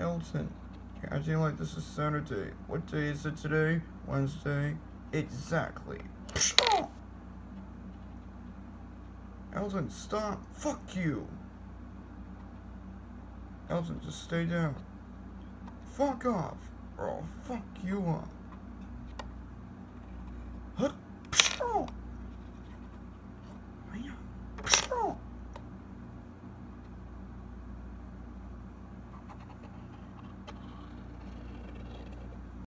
Elton, How do you like this is Saturday. What day is it today? Wednesday? Exactly. Elton, stop. Fuck you. Elton, just stay down. Fuck off, or I'll fuck you up.